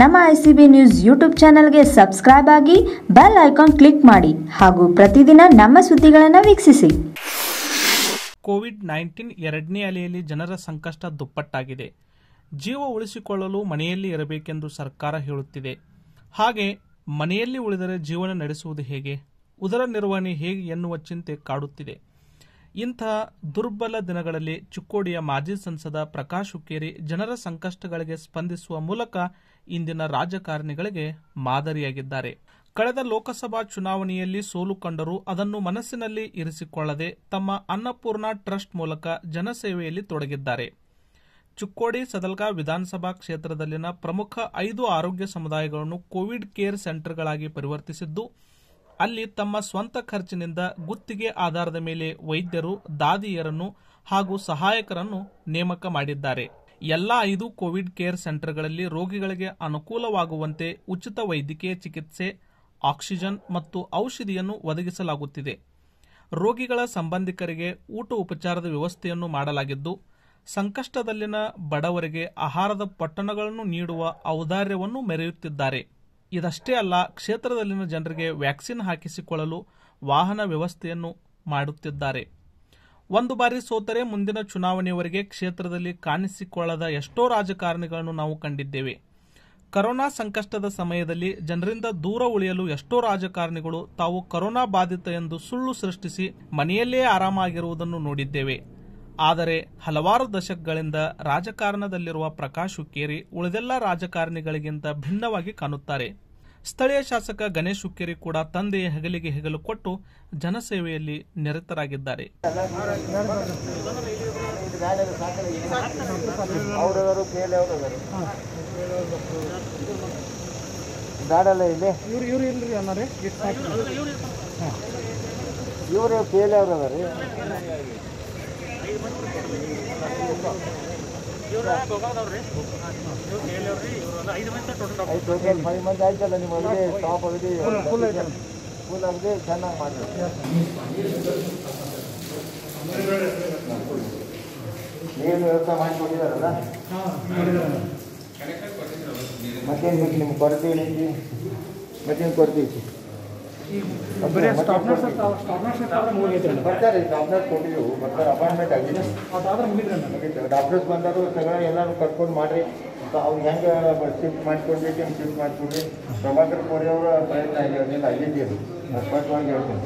ನಮ್ಮ I C B news YouTube ಚಾನಲ್ಗೆ subscribe ಆಗಿ ಬೆಲ್ ಐಕಾನ್ ಕ್ಲಿಕ್ ಮಾಡಿ ಹಾಗೂ ಪ್ರತಿದಿನ ನಮ್ಮ ಸುದ್ದಿಗಳನ್ನು ವೀಕ್ಷಿಸಿ. ಕೋವಿಡ್ ನೈನ್ಟೀನ್ ಎರಡನೇ ಅಲೆಯಲ್ಲಿ ಜನರ ಸಂಕಷ್ಟ ದುಪ್ಪಟ್ಟಾಗಿದೆ. ಜೀವ ಉಳಿಸಿಕೊಳ್ಳಲು ಮನೆಯಲ್ಲಿ ಇರಬೇಕೆಂದು ಸರ್ಕಾರ ಹೇಳುತ್ತಿದೆ. ಹಾಗೆ ಮನೆಯಲ್ಲಿ ಉಳಿದರೆ ಜೀವನ ನಡೆಸುವುದು ಹೇಗೆ? ಉದರ ನಿರ್ವಹಣೆ ಹೇಗೆ ಎನ್ನುವ ಚಿಂತೆ ಕಾಡುತ್ತಿದೆ. ಇಂತಹ ದುರ್ಬಲ ದಿನಗಳಲ್ಲಿ ಚಿಕ್ಕೋಡಿಯ ಮಾಜಿ ಸಂಸದ ಪ್ರಕಾಶ್ ಹುಕ್ಕೇರಿ ಜನರ ಸಂಕಷ್ಟಗಳಿಗೆ ಸ್ಪಂದಿಸುವ ಮೂಲಕ ಇಂದಿನ ರಾಜಕಾರಣಿಗಳಿಗೆ ಮಾದರಿಯಾಗಿದ್ದಾರೆ. ಕಳೆದ ಲೋಕಸಭಾ ಚುನಾವಣೆಯಲ್ಲಿ ಸೋಲು ಕಂಡರೂ ಅದನ್ನು ಮನಸ್ಸಿನಲ್ಲಿ ಇರಿಸಿಕೊಳ್ಳದೆ ತಮ್ಮ ಅನ್ನಪೂರ್ಣ ಟ್ರಸ್ಟ್ ಮೂಲಕ ಜನಸೇವೆಯಲ್ಲಿ ತೊಡಗಿದ್ದಾರೆ. ಚಿಕ್ಕೋಡಿ ಸದಲ್ಗಾ ವಿಧಾನಸಭಾ ಕ್ಷೇತ್ರದಲ್ಲಿನ ಪ್ರಮುಖ ಐದು ಆರೋಗ್ಯ ಸಮುದಾಯಗಳನ್ನು ಕೋವಿಡ್ ಕೇರ್ ಸೆಂಟರ್ಗಳಾಗಿ ಪರಿವರ್ತಿಸಿದ್ದು ಅಲ್ಲಿ ತಮ್ಮ ಸ್ವಂತ ಖರ್ಚಿನಿಂದ ಗುತ್ತಿಗೆ ಆಧಾರದ ಮೇಲೆ ವೈದ್ಯರು, ದಾದಿಯರನ್ನು ಹಾಗೂ ಸಹಾಯಕರನ್ನು ನೇಮಕ ಮಾಡಿದ್ದಾರೆ. ಎಲ್ಲ ಐದು ಕೋವಿಡ್ ಕೇರ್ ಸೆಂಟರ್ಗಳಲ್ಲಿ ರೋಗಿಗಳಿಗೆ ಅನುಕೂಲವಾಗುವಂತೆ ಉಚಿತ ವೈದ್ಯಕೀಯ ಚಿಕಿತ್ಸೆ, ಆಕ್ಸಿಜನ್ ಮತ್ತು ಔಷಧಿಯನ್ನು ಒದಗಿಸಲಾಗುತ್ತಿದೆ. ರೋಗಿಗಳ ಸಂಬಂಧಿಕರಿಗೆ ಊಟ ಉಪಚಾರದ ವ್ಯವಸ್ಥೆಯನ್ನು ಮಾಡಲಾಗಿದ್ದು, ಸಂಕಷ್ಟದಲ್ಲಿನ ಬಡವರಿಗೆ ಆಹಾರದ ಪೊಟ್ಟಣಗಳನ್ನು ನೀಡುವ ಔದಾರ್ಯವನ್ನು ಮೆರೆಯುತ್ತಿದ್ದಾರೆ. ಇದಷ್ಟೇ ಅಲ್ಲ, ಕ್ಷೇತ್ರದಲ್ಲಿನ ಜನರಿಗೆ ವ್ಯಾಕ್ಸಿನ್ ಹಾಕಿಸಿಕೊಳ್ಳಲು ವಾಹನ ವ್ಯವಸ್ಥೆಯನ್ನು ಮಾಡುತ್ತಿದ್ದಾರೆ. ಒಂದು ಬಾರಿ ಸೋತರೆ ಮುಂದಿನ ಚುನಾವಣೆಯವರೆಗೆ ಕ್ಷೇತ್ರದಲ್ಲಿ ಕಾಣಿಸಿಕೊಳ್ಳದ ಎಷ್ಟೋ ರಾಜಕಾರಣಿಗಳನ್ನು ನಾವು ಕಂಡಿದ್ದೇವೆ. ಕರೋನಾ ಸಂಕಷ್ಟದ ಸಮಯದಲ್ಲಿ ಜನರಿಂದ ದೂರ ಉಳಿಯಲು ಎಷ್ಟೋ ರಾಜಕಾರಣಿಗಳು ತಾವು ಕರೋನಾ ಬಾಧಿತ ಎಂದು ಸುಳ್ಳು ಸೃಷ್ಟಿಸಿ ಮನೆಯಲ್ಲೇ ಆರಾಮಾಗಿರುವುದನ್ನು ನೋಡಿದ್ದೇವೆ. ಆದರೆ ಹಲವಾರು ದಶಕಗಳಿಂದ ರಾಜಕಾರಣದಲ್ಲಿರುವ ಪ್ರಕಾಶ್ ಹುಕ್ಕೇರಿ ಉಳಿದೆಲ್ಲ ರಾಜಕಾರಣಿಗಳಿಗಿಂತ ಭಿನ್ನವಾಗಿ ಕಾಣುತ್ತಾರೆ. ಸ್ಥಳೀಯ ಶಾಸಕ ಗಣೇಶ್ ಹುಕ್ಕೇರಿ ಕೂಡ ತಂದೆಯ ಹೆಗಲಿಗೆ ಹೆಗಲು ಕೊಟ್ಟು ಜನಸೇವೆಯಲ್ಲಿ ನಿರತರಾಗಿದ್ದಾರೆ. ಇವರು ಫೈವ್ ಮಂದಿ ಆಯ್ತಲ್ಲ ನಿಮ್ಮ ಟಾಪ್ ಅಗದಿ ಫುಲ್ ಫುಲ್ ಅಗದಿ ಚೆನ್ನಾಗಿ ಮಾಡಿ ನೀರು ವ್ಯವಸ್ಥೆ ಮಾಡಿ ಕೊಟ್ಟಿದಾರಲ್ಲ ಮತ್ತೇನು ಬೇಕು ನಿಮ್ಗೆ ಕೊರತೆ ಏನೈತಿ ಮತ್ತೇನು ಕೊರತೆ ಐತಿ? ಬರೀ ಸ್ಟಾಪ್ನರ್ ಸರ್ ಆದ್ರೆ ಮುಗಿದೈತ್ರಿ ಬರ್ತಾರೆ ಸ್ಟಾಪ್ನರ್ ಕೊಟ್ಟಿದ್ದೆವು ಬರ್ತಾರೆ ಅಪಾಯಿಂಟ್ಮೆಂಟ್ ಆಗಿದೆ. ಅದಾದ್ರೆ ಮುಗಿದ್ರಿ ಡಾಕ್ಟರ್ಸ್ ಬಂದರು ಸಗಳ ಎಲ್ಲರೂ ಕರ್ಕೊಂಡು ಮಾಡ್ರಿ. ಅವ್ರು ಹೆಂಗೆ ಶಿಫ್ಟ್ ಮಾಡಿಕೊಡ್ಬೇಕು ಹೆಂಗೆ ಶಿಫ್ಟ್ ಮಾಡಿಕೊಡ್ರಿ. ಪ್ರಭಾಕರ್ ಕೋರಿ ಅವರ ಪ್ರಯತ್ನ ಆಗಿರೋದ್ರಿಂದ ಅಲ್ಲಿದ್ದೀರಿ ಸ್ಪಷ್ಟವಾಗಿ ಹೇಳ್ತೀನಿ.